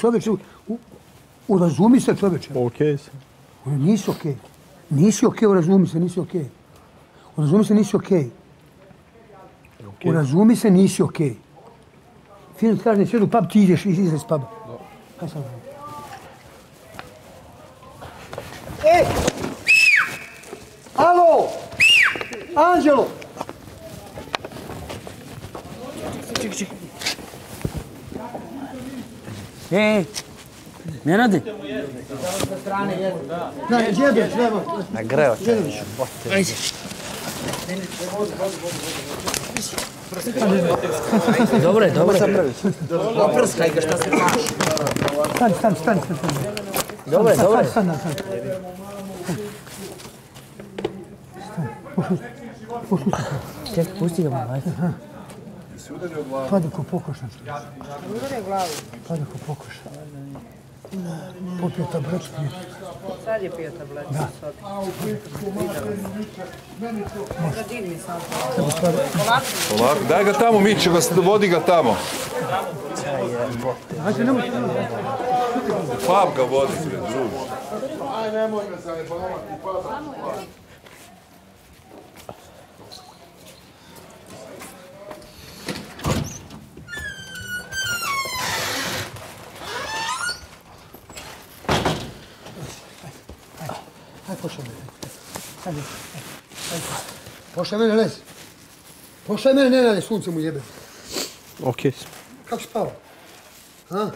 čovječe, u, urazumi se čovječe. Okej sam. Ono, nisi okej. Nisi okej, urazumi se, nisi okej. Urazumi se, nisi okej. Urazumi se, nisi okej. Fino ti kaže, ne sjedu pub, ti ideš iz iz puba. Kaj sam vam? E! Alo! Anđelo! E, Nenade, Da, djedo, treba. Na greo te. ajde. Dobro je, dobro je. Oprskaj ga šta se plaši. Stani, stani, stani, stani. stani. Dobro je, dobro je. Stani, stani, stani. Čekaj, pusti ga malo, ajde. Pade ko pokošan. Udare glavu. Pade ko pokošan. Popio tabletku. Sad je pio tabletu. Da. Da digni sam. Ovako, daj ga tamo, Miće, vas vodi ga tamo. Pap ga vodi, bre, druže. Aj, pošaj mene. Ajde, ajde. Pošaj mene, lez. Pošaj mene, ne rade, sunce mu jebe. Okej sam. Kako spava? Ha?